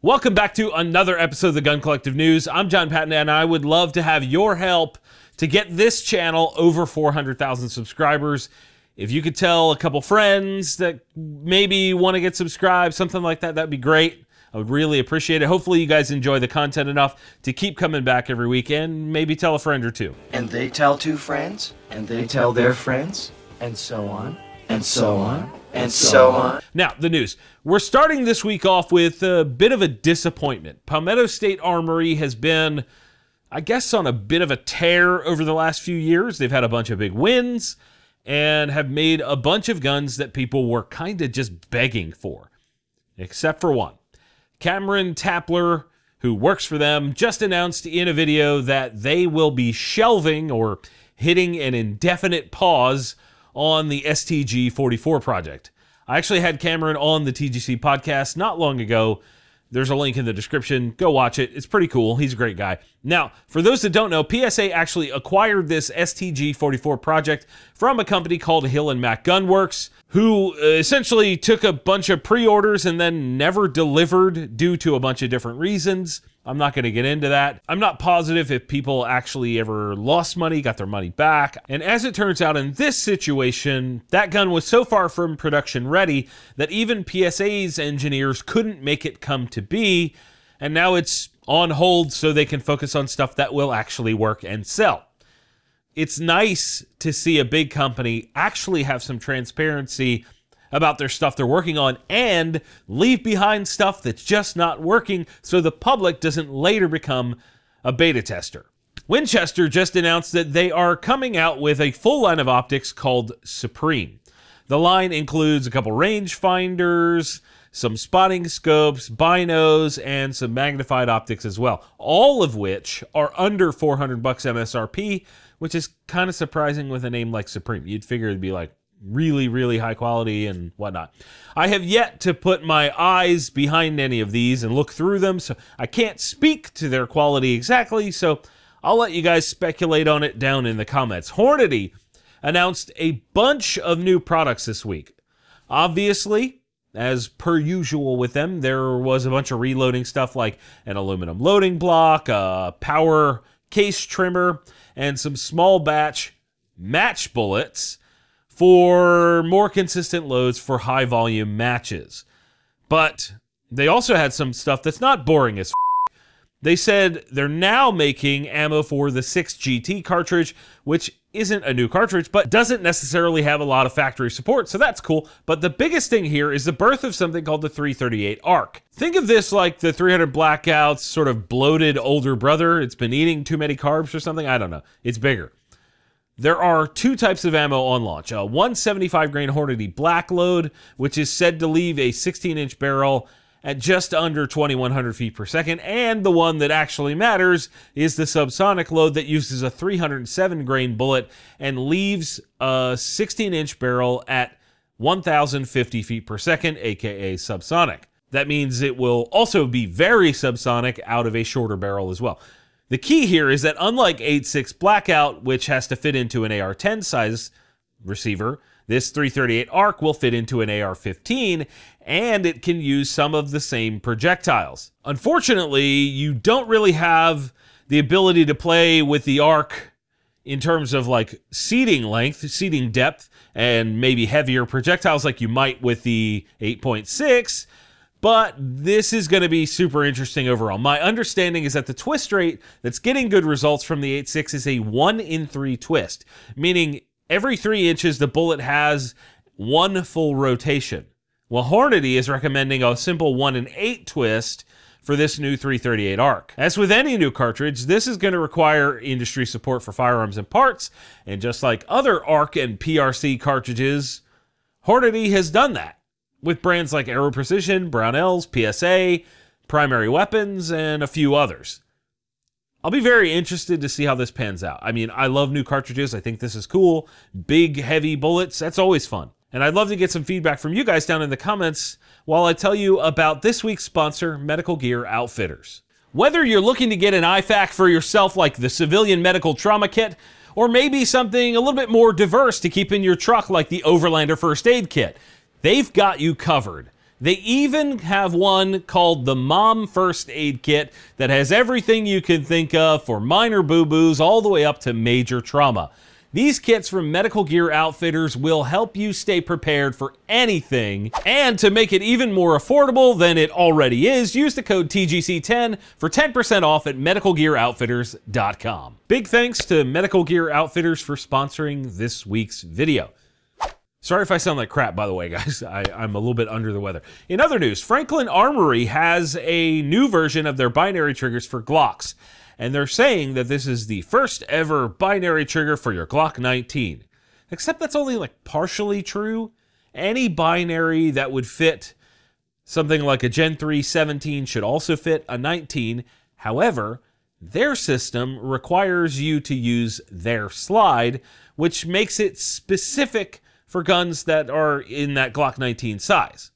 Welcome back to another episode of the Gun Collective News. I'm John Patton, and I would love to have your help to get this channel over 400,000 subscribers. If you could tell a couple friends that maybe want to get subscribed, something like that, that'd be great. I would really appreciate it. Hopefully, you guys enjoy the content enough to keep coming back every week and maybe tell a friend or two. And they tell two friends, and they tell their friends, and so on, and so on, and so on. Now, the news. We're starting this week off with a bit of a disappointment. Palmetto State Armory has been, I guess, on a bit of a tear over the last few years. They've had a bunch of big wins and have made a bunch of guns that people were kind of just begging for, except for one. Cameron Tapler, who works for them, just announced in a video that they will be shelving or hitting an indefinite pause on the STG 44 project. I actually had Cameron on the TGC podcast not long ago. There's a link in the description. Go watch it. It's pretty cool. He's a great guy. Now, for those that don't know, PSA actually acquired this STG 44 project from a company called Hill and Mac Gunworks, who uh, essentially took a bunch of pre orders and then never delivered due to a bunch of different reasons. I'm not going to get into that. I'm not positive if people actually ever lost money, got their money back. And as it turns out in this situation, that gun was so far from production ready that even PSA's engineers couldn't make it come to be. And now it's on hold so they can focus on stuff that will actually work and sell. It's nice to see a big company actually have some transparency about their stuff they're working on and leave behind stuff that's just not working so the public doesn't later become a beta tester. Winchester just announced that they are coming out with a full line of optics called Supreme. The line includes a couple rangefinders, some spotting scopes, binos, and some magnified optics as well. All of which are under 400 bucks MSRP, which is kind of surprising with a name like Supreme. You'd figure it'd be like really, really high quality and whatnot. I have yet to put my eyes behind any of these and look through them, so I can't speak to their quality exactly, so I'll let you guys speculate on it down in the comments. Hornady announced a bunch of new products this week. Obviously, as per usual with them, there was a bunch of reloading stuff like an aluminum loading block, a power case trimmer, and some small batch match bullets for more consistent loads for high volume matches. But they also had some stuff that's not boring as f- They said they're now making ammo for the 6GT cartridge, which isn't a new cartridge, but doesn't necessarily have a lot of factory support, so that's cool. But the biggest thing here is the birth of something called the 338 ARC. Think of this like the 300 Blackouts sort of bloated older brother. It's been eating too many carbs or something. I don't know. It's bigger. There are two types of ammo on launch. Uh, a 175 grain Hornady Black Load, which is said to leave a 16 inch barrel at just under 2100 feet per second, and the one that actually matters is the subsonic load that uses a 307 grain bullet and leaves a 16 inch barrel at 1050 feet per second, aka subsonic. That means it will also be very subsonic out of a shorter barrel as well. The key here is that unlike 8.6 Blackout, which has to fit into an AR-10 size receiver, this 338 ARC will fit into an AR-15, and it can use some of the same projectiles. Unfortunately, you don't really have the ability to play with the ARC in terms of like seating length, seating depth, and maybe heavier projectiles like you might with the 8.6 but this is going to be super interesting overall. My understanding is that the twist rate that's getting good results from the 8.6 is a 1 in 3 twist, meaning every 3 inches the bullet has one full rotation. Well, Hornady is recommending a simple 1 in 8 twist for this new 338 ARC. As with any new cartridge, this is going to require industry support for firearms and parts, and just like other ARC and PRC cartridges, Hornady has done that with brands like Aero Precision, Brownells, PSA, Primary Weapons, and a few others. I'll be very interested to see how this pans out. I mean, I love new cartridges. I think this is cool. Big, heavy bullets, that's always fun. And I'd love to get some feedback from you guys down in the comments while I tell you about this week's sponsor, Medical Gear Outfitters. Whether you're looking to get an IFAK for yourself, like the Civilian Medical Trauma Kit, or maybe something a little bit more diverse to keep in your truck, like the Overlander First Aid Kit, They've got you covered. They even have one called the Mom First Aid Kit that has everything you can think of for minor boo boos all the way up to major trauma. These kits from Medical Gear Outfitters will help you stay prepared for anything. And to make it even more affordable than it already is, use the code TGC10 for 10% off at medicalgearoutfitters.com. Big thanks to Medical Gear Outfitters for sponsoring this week's video. Sorry if I sound like crap, by the way, guys. I, am a little bit under the weather. In other news, Franklin Armory has a new version of their binary triggers for Glocks and they're saying that this is the first ever binary trigger for your Glock 19. Except that's only like partially true. Any binary that would fit something like a Gen 3 17 should also fit a 19. However, their system requires you to use their slide, which makes it specific for guns that are in that Glock 19 size.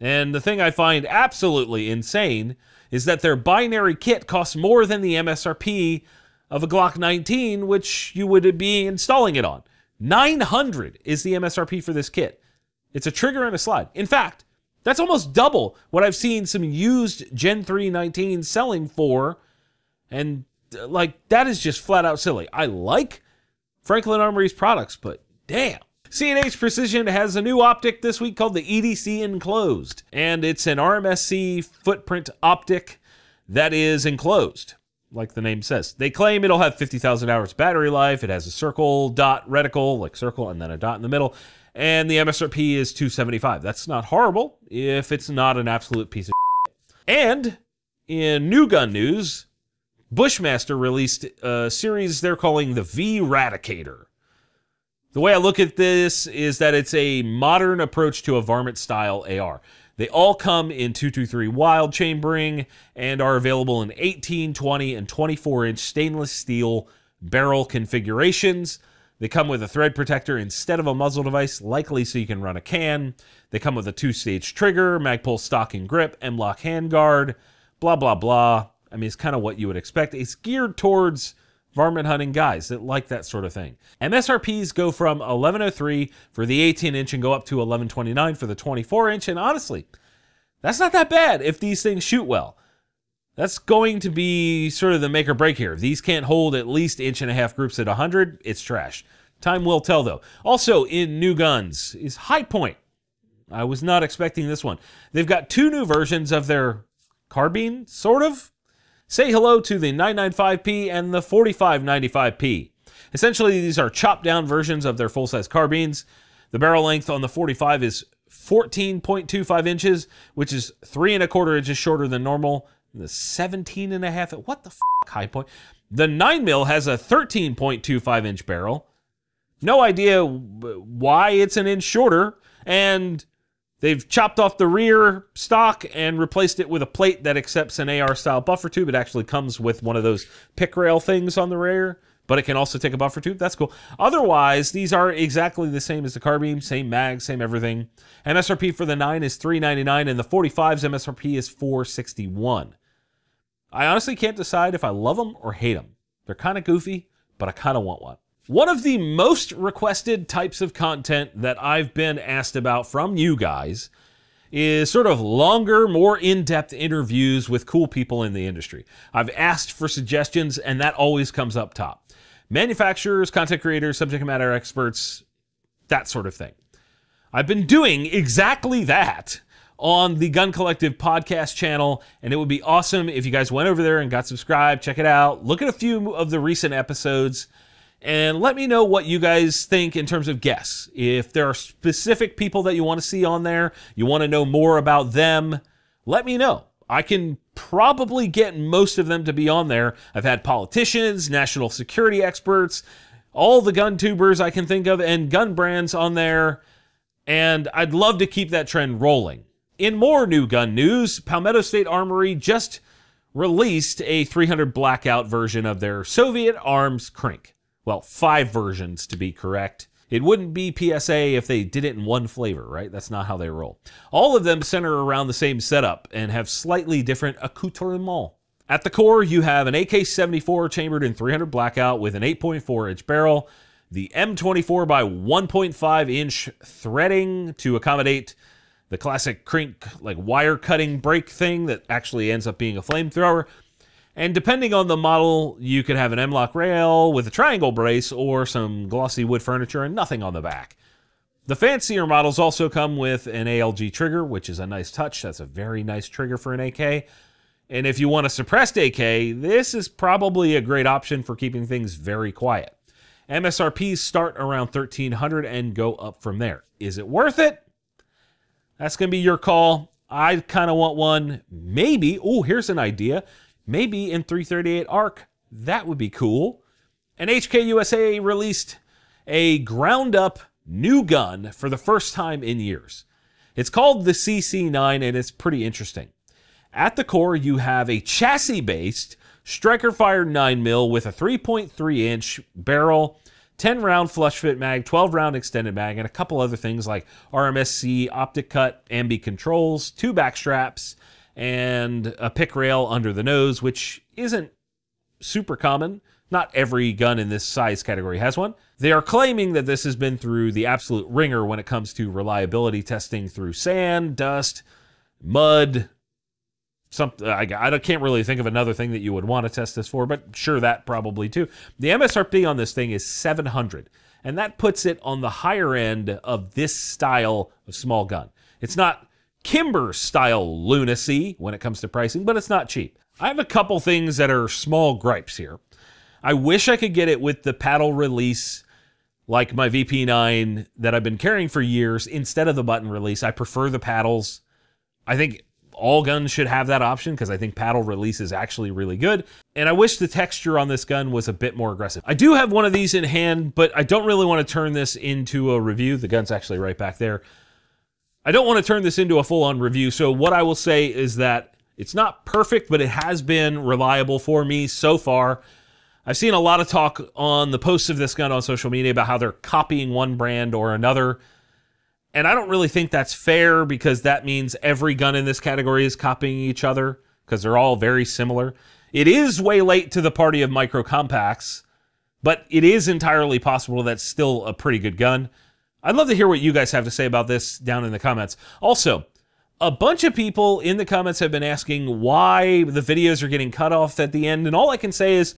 And the thing I find absolutely insane is that their binary kit costs more than the MSRP of a Glock 19, which you would be installing it on. 900 is the MSRP for this kit. It's a trigger and a slide. In fact, that's almost double what I've seen some used Gen 3 19 selling for. And like, that is just flat out silly. I like Franklin Armory's products, but damn. C&H Precision has a new optic this week called the EDC Enclosed, and it's an RMSC footprint optic that is enclosed, like the name says. They claim it'll have 50,000 hours battery life. It has a circle dot reticle, like circle, and then a dot in the middle. And the MSRP is 275. That's not horrible if it's not an absolute piece of shit. And in new gun news, Bushmaster released a series they're calling the V Radicator. The way I look at this is that it's a modern approach to a varmint style AR. They all come in 223 Wylde chambering and are available in 18, 20, and 24 inch stainless steel barrel configurations. They come with a thread protector instead of a muzzle device, likely so you can run a can. They come with a two stage trigger, Magpul stock and grip, M-LOK handguard, blah, blah, blah. I mean, it's kind of what you would expect. It's geared towards varmint hunting guys that like that sort of thing. MSRPs go from 1103 for the 18 inch and go up to 1129 for the 24 inch. And honestly, that's not that bad if these things shoot well. That's going to be sort of the make or break here. If these can't hold at least inch and a half groups at 100, it's trash. Time will tell though. Also in new guns is Hi-Point. I was not expecting this one. They've got two new versions of their carbine, sort of. Say hello to the 995P and the 4595P. Essentially, these are chopped down versions of their full size carbines. The barrel length on the 45 is 14.25 inches, which is three and a quarter inches shorter than normal. The 17 and a half, what the f- Hi-Point? The 9mm has a 13.25 inch barrel. No idea why it's an inch shorter. And They've chopped off the rear stock and replaced it with a plate that accepts an AR style buffer tube. It actually comes with one of those pick rail things on the rear, but it can also take a buffer tube. That's cool. Otherwise, these are exactly the same as the carbine, same mag, same everything. MSRP for the 9 is 399 and the 45's MSRP is 461. I honestly can't decide if I love them or hate them. They're kind of goofy, but I kind of want one. One of the most requested types of content that I've been asked about from you guys is sort of longer, more in depth interviews with cool people in the industry. I've asked for suggestions, and that always comes up top. Manufacturers, content creators, subject matter experts, that sort of thing. I've been doing exactly that on the Gun Collective podcast channel, and it would be awesome if you guys went over there and got subscribed, check it out, look at a few of the recent episodes and let me know what you guys think in terms of guests. If there are specific people that you want to see on there, you want to know more about them, let me know. I can probably get most of them to be on there. I've had politicians, national security experts, all the gun tubers I can think of, and gun brands on there. And I'd love to keep that trend rolling. In more new gun news, Palmetto State Armory just released a 300 blackout version of their Soviet Arms Krink. Well, five versions to be correct. It wouldn't be PSA if they did it in one flavor, right? That's not how they roll. All of them center around the same setup and have slightly different accoutrements. At the core, you have an AK-74 chambered in 300 blackout with an 8.4 inch barrel, the M24 by 1.5 inch threading to accommodate the classic Krink like wire cutting brake thing that actually ends up being a flamethrower. And depending on the model, you could have an M-LOK rail with a triangle brace or some glossy wood furniture and nothing on the back. The fancier models also come with an ALG trigger, which is a nice touch. That's a very nice trigger for an AK. And if you want a suppressed AK, this is probably a great option for keeping things very quiet. MSRPs start around 1300 and go up from there. Is it worth it? That's going to be your call. I kind of want one. Maybe. Oh, here's an idea. Maybe in 338 ARC. That would be cool. And HK USA released a ground up new gun for the first time in years. It's called the CC9 and it's pretty interesting. At the core, you have a chassis based striker fired 9mm with a 3.3 inch barrel, 10 round flush fit mag, 12 round extended mag, and a couple other things like RMSC optic cut, ambi controls, two back straps, and a pick rail under the nose, which isn't super common. Not every gun in this size category has one. They are claiming that this has been through the absolute wringer when it comes to reliability testing through sand, dust, mud. Something uh, I, I can't really think of another thing that you would want to test this for, but sure that probably too. The MSRP on this thing is 700, and that puts it on the higher end of this style of small gun. It's not Kimber style lunacy when it comes to pricing, but it's not cheap. I have a couple things that are small gripes here. I wish I could get it with the paddle release like my VP9 that I've been carrying for years instead of the button release. I prefer the paddles. I think all guns should have that option because I think paddle release is actually really good. And I wish the texture on this gun was a bit more aggressive. I do have one of these in hand, but I don't really want to turn this into a review. The gun's actually right back there. I don't want to turn this into a full on review. So, what I will say is that it's not perfect, but it has been reliable for me so far. I've seen a lot of talk on the posts of this gun on social media about how they're copying one brand or another. And I don't really think that's fair because that means every gun in this category is copying each other because they're all very similar. It is way late to the party of micro compacts, but it is entirely possible that's still a pretty good gun. I'd love to hear what you guys have to say about this down in the comments. Also, a bunch of people in the comments have been asking why the videos are getting cut off at the end, and all I can say is